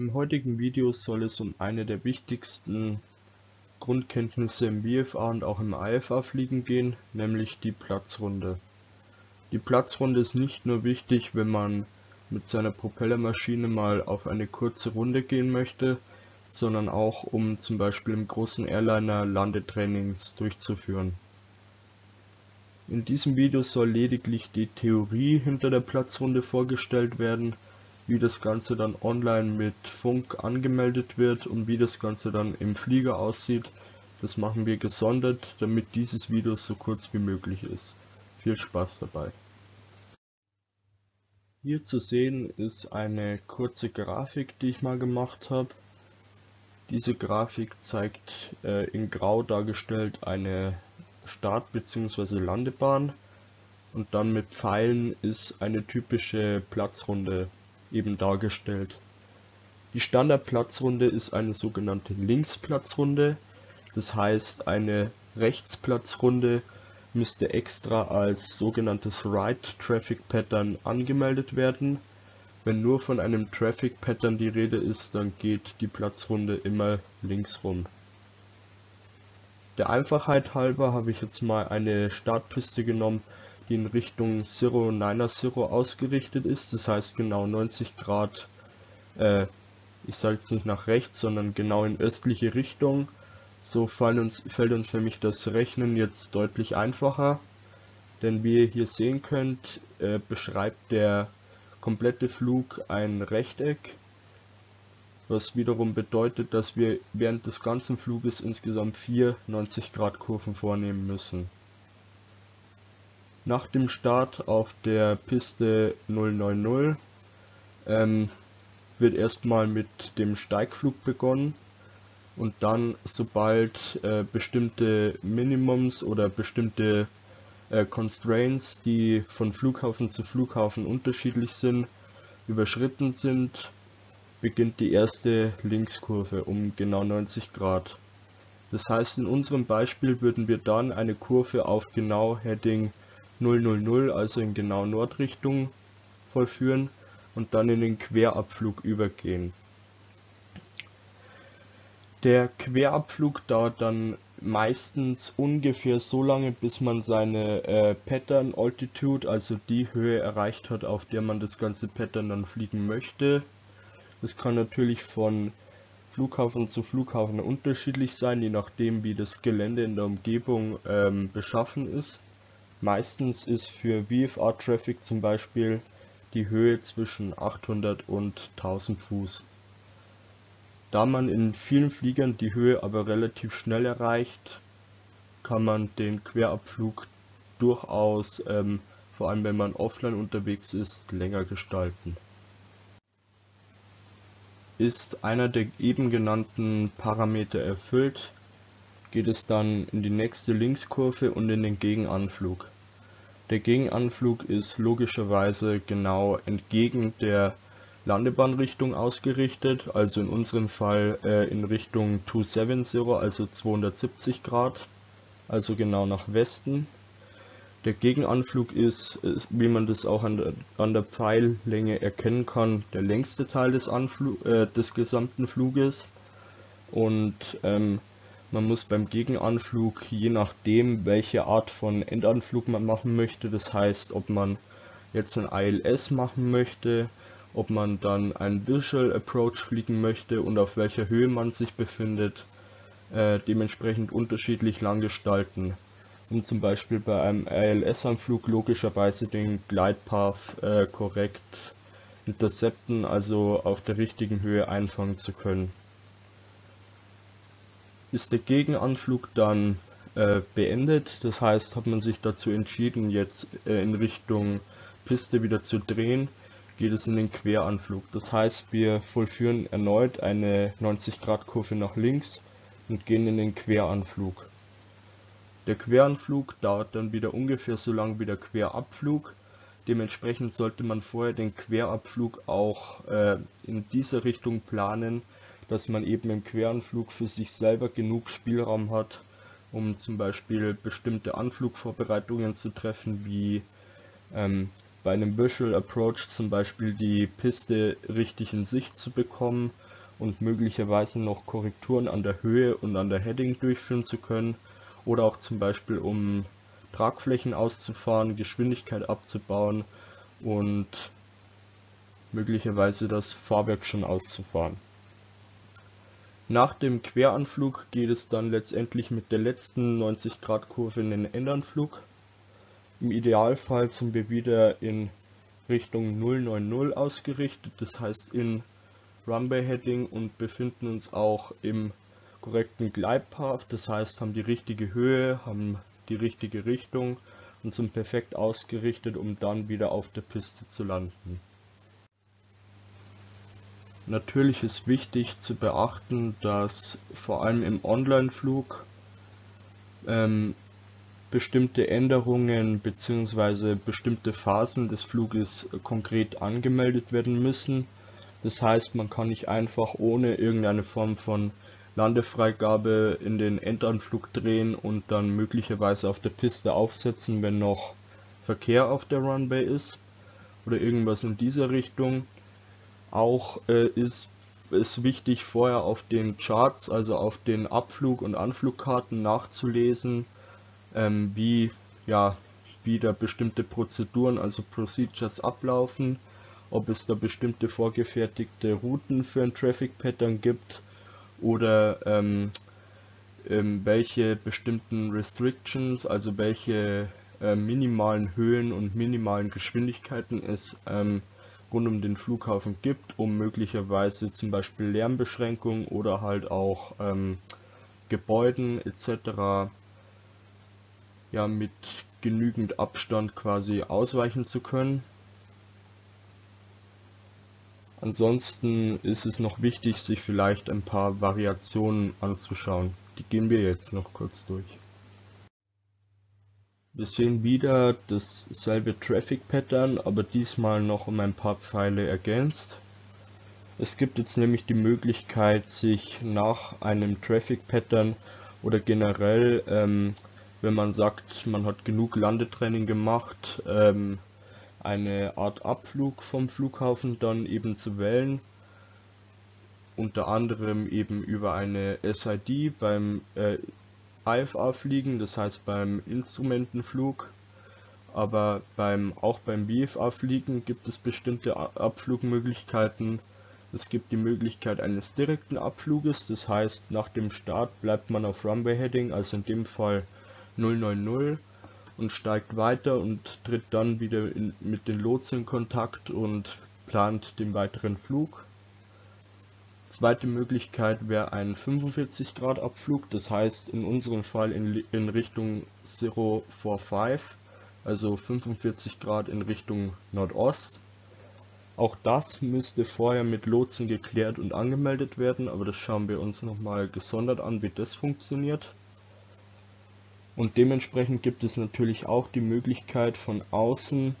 Im heutigen Video soll es um eine der wichtigsten Grundkenntnisse im VFA und auch im IFA Fliegen gehen, nämlich die Platzrunde. Die Platzrunde ist nicht nur wichtig, wenn man mit seiner Propellermaschine mal auf eine kurze Runde gehen möchte, sondern auch um zum Beispiel im großen Airliner Landetrainings durchzuführen. In diesem Video soll lediglich die Theorie hinter der Platzrunde vorgestellt werden wie das Ganze dann online mit Funk angemeldet wird und wie das Ganze dann im Flieger aussieht, das machen wir gesondert, damit dieses Video so kurz wie möglich ist. Viel Spaß dabei! Hier zu sehen ist eine kurze Grafik, die ich mal gemacht habe. Diese Grafik zeigt äh, in Grau dargestellt eine Start- bzw. Landebahn und dann mit Pfeilen ist eine typische Platzrunde eben dargestellt. Die Standardplatzrunde ist eine sogenannte Linksplatzrunde, das heißt eine Rechtsplatzrunde müsste extra als sogenanntes Right Traffic Pattern angemeldet werden. Wenn nur von einem Traffic Pattern die Rede ist, dann geht die Platzrunde immer links rum. Der Einfachheit halber habe ich jetzt mal eine Startpiste genommen, die in Richtung Zero Niner Zero ausgerichtet ist. Das heißt genau 90 Grad, äh, ich sage jetzt nicht nach rechts, sondern genau in östliche Richtung. So uns, fällt uns nämlich das Rechnen jetzt deutlich einfacher. Denn wie ihr hier sehen könnt, äh, beschreibt der komplette Flug ein Rechteck, was wiederum bedeutet, dass wir während des ganzen Fluges insgesamt vier 90 Grad Kurven vornehmen müssen. Nach dem Start auf der Piste 090 ähm, wird erstmal mit dem Steigflug begonnen und dann sobald äh, bestimmte Minimums oder bestimmte äh, Constraints, die von Flughafen zu Flughafen unterschiedlich sind, überschritten sind, beginnt die erste Linkskurve um genau 90 Grad. Das heißt, in unserem Beispiel würden wir dann eine Kurve auf genau Heading 000, also in genau Nordrichtung vollführen und dann in den Querabflug übergehen. Der Querabflug dauert dann meistens ungefähr so lange, bis man seine äh, Pattern Altitude, also die Höhe erreicht hat, auf der man das ganze Pattern dann fliegen möchte. Das kann natürlich von Flughafen zu Flughafen unterschiedlich sein, je nachdem wie das Gelände in der Umgebung ähm, beschaffen ist. Meistens ist für VFR-Traffic zum Beispiel die Höhe zwischen 800 und 1000 Fuß. Da man in vielen Fliegern die Höhe aber relativ schnell erreicht, kann man den Querabflug durchaus, ähm, vor allem wenn man offline unterwegs ist, länger gestalten. Ist einer der eben genannten Parameter erfüllt, geht es dann in die nächste Linkskurve und in den Gegenanflug. Der Gegenanflug ist logischerweise genau entgegen der Landebahnrichtung ausgerichtet, also in unserem Fall äh, in Richtung 270, also 270 Grad, also genau nach Westen. Der Gegenanflug ist, wie man das auch an der, an der Pfeillänge erkennen kann, der längste Teil des, Anflug, äh, des gesamten Fluges und ähm, man muss beim Gegenanflug, je nachdem welche Art von Endanflug man machen möchte, das heißt ob man jetzt ein ILS machen möchte, ob man dann ein Visual Approach fliegen möchte und auf welcher Höhe man sich befindet, äh, dementsprechend unterschiedlich lang gestalten. Um zum Beispiel bei einem ILS-Anflug logischerweise den Glide Path äh, korrekt intercepten, also auf der richtigen Höhe einfangen zu können. Ist der Gegenanflug dann äh, beendet, das heißt hat man sich dazu entschieden jetzt äh, in Richtung Piste wieder zu drehen, geht es in den Queranflug. Das heißt wir vollführen erneut eine 90 Grad Kurve nach links und gehen in den Queranflug. Der Queranflug dauert dann wieder ungefähr so lang wie der Querabflug. Dementsprechend sollte man vorher den Querabflug auch äh, in dieser Richtung planen, dass man eben im Queranflug für sich selber genug Spielraum hat, um zum Beispiel bestimmte Anflugvorbereitungen zu treffen, wie ähm, bei einem Visual Approach zum Beispiel die Piste richtig in Sicht zu bekommen und möglicherweise noch Korrekturen an der Höhe und an der Heading durchführen zu können oder auch zum Beispiel um Tragflächen auszufahren, Geschwindigkeit abzubauen und möglicherweise das Fahrwerk schon auszufahren. Nach dem Queranflug geht es dann letztendlich mit der letzten 90 Grad Kurve in den Endanflug. Im Idealfall sind wir wieder in Richtung 090 ausgerichtet, das heißt in Runway Heading und befinden uns auch im korrekten Gleitpath, das heißt haben die richtige Höhe, haben die richtige Richtung und sind perfekt ausgerichtet, um dann wieder auf der Piste zu landen. Natürlich ist wichtig zu beachten, dass vor allem im Online-Flug ähm, bestimmte Änderungen bzw. bestimmte Phasen des Fluges konkret angemeldet werden müssen. Das heißt, man kann nicht einfach ohne irgendeine Form von Landefreigabe in den Endanflug drehen und dann möglicherweise auf der Piste aufsetzen, wenn noch Verkehr auf der Runway ist oder irgendwas in dieser Richtung. Auch äh, ist es wichtig vorher auf den Charts, also auf den Abflug- und Anflugkarten nachzulesen, ähm, wie ja wie da bestimmte Prozeduren, also Procedures ablaufen, ob es da bestimmte vorgefertigte Routen für ein Traffic Pattern gibt oder ähm, ähm, welche bestimmten Restrictions, also welche äh, minimalen Höhen und minimalen Geschwindigkeiten es ähm, rund um den Flughafen gibt, um möglicherweise zum Beispiel Lärmbeschränkungen oder halt auch ähm, Gebäuden etc. ja mit genügend Abstand quasi ausweichen zu können. Ansonsten ist es noch wichtig, sich vielleicht ein paar Variationen anzuschauen. Die gehen wir jetzt noch kurz durch. Wir sehen wieder dasselbe Traffic Pattern, aber diesmal noch um ein paar Pfeile ergänzt. Es gibt jetzt nämlich die Möglichkeit, sich nach einem Traffic Pattern oder generell, ähm, wenn man sagt, man hat genug Landetraining gemacht, ähm, eine Art Abflug vom Flughafen dann eben zu wählen. Unter anderem eben über eine SID beim äh, IFA fliegen, das heißt beim Instrumentenflug. Aber beim, auch beim BFA fliegen gibt es bestimmte Abflugmöglichkeiten. Es gibt die Möglichkeit eines direkten Abfluges, das heißt nach dem Start bleibt man auf Runway Heading, also in dem Fall 090 und steigt weiter und tritt dann wieder in, mit den Lotsen in Kontakt und plant den weiteren Flug. Zweite Möglichkeit wäre ein 45 Grad Abflug, das heißt in unserem Fall in, in Richtung 045, also 45 Grad in Richtung Nordost. Auch das müsste vorher mit Lotsen geklärt und angemeldet werden, aber das schauen wir uns nochmal gesondert an, wie das funktioniert. Und dementsprechend gibt es natürlich auch die Möglichkeit von außen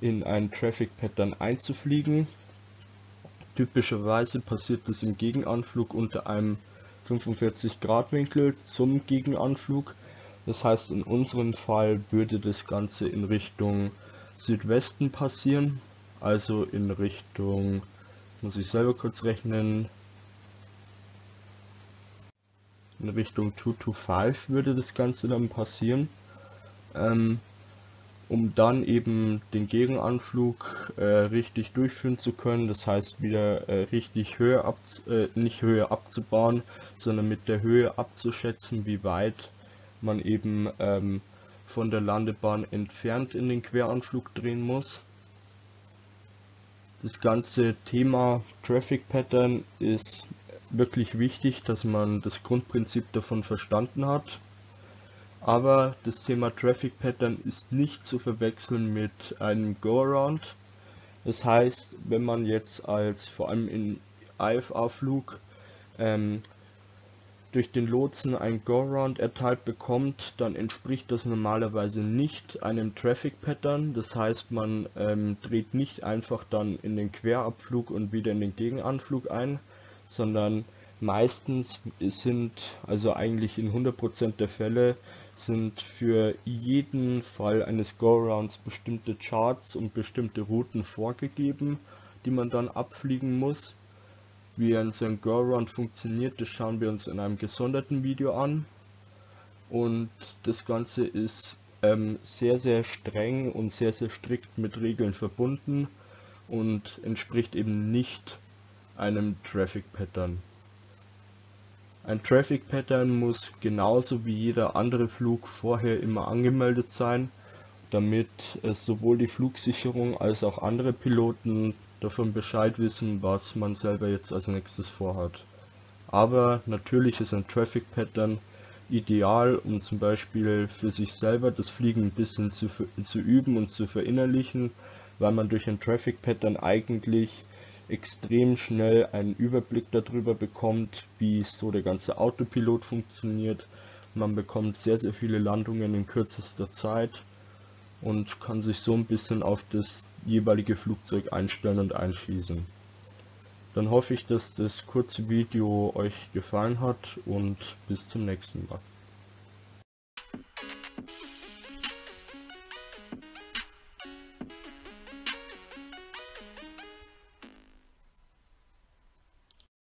in ein Traffic Pattern einzufliegen. Typischerweise passiert das im Gegenanflug unter einem 45 Grad Winkel zum Gegenanflug. Das heißt in unserem Fall würde das Ganze in Richtung Südwesten passieren, also in Richtung, muss ich selber kurz rechnen, in Richtung 225 würde das Ganze dann passieren. Ähm, um dann eben den Gegenanflug äh, richtig durchführen zu können, das heißt wieder äh, richtig Höhe ab, äh, nicht Höhe abzubauen, sondern mit der Höhe abzuschätzen, wie weit man eben ähm, von der Landebahn entfernt in den Queranflug drehen muss. Das ganze Thema Traffic Pattern ist wirklich wichtig, dass man das Grundprinzip davon verstanden hat. Aber das Thema Traffic Pattern ist nicht zu verwechseln mit einem Go-Around. Das heißt, wenn man jetzt als vor allem in IFA-Flug ähm, durch den Lotsen ein Go-Round erteilt bekommt, dann entspricht das normalerweise nicht einem Traffic Pattern. Das heißt, man ähm, dreht nicht einfach dann in den Querabflug und wieder in den Gegenanflug ein, sondern meistens sind, also eigentlich in 100% der Fälle, sind für jeden Fall eines Go-Rounds bestimmte Charts und bestimmte Routen vorgegeben, die man dann abfliegen muss. Wie ein St. Run funktioniert, das schauen wir uns in einem gesonderten Video an. Und das Ganze ist ähm, sehr, sehr streng und sehr, sehr strikt mit Regeln verbunden und entspricht eben nicht einem Traffic Pattern. Ein Traffic Pattern muss genauso wie jeder andere Flug vorher immer angemeldet sein, damit sowohl die Flugsicherung als auch andere Piloten davon Bescheid wissen, was man selber jetzt als nächstes vorhat. Aber natürlich ist ein Traffic Pattern ideal, um zum Beispiel für sich selber das Fliegen ein bisschen zu, zu üben und zu verinnerlichen, weil man durch ein Traffic Pattern eigentlich extrem schnell einen Überblick darüber bekommt, wie so der ganze Autopilot funktioniert. Man bekommt sehr, sehr viele Landungen in kürzester Zeit und kann sich so ein bisschen auf das jeweilige Flugzeug einstellen und einschließen. Dann hoffe ich, dass das kurze Video euch gefallen hat und bis zum nächsten Mal.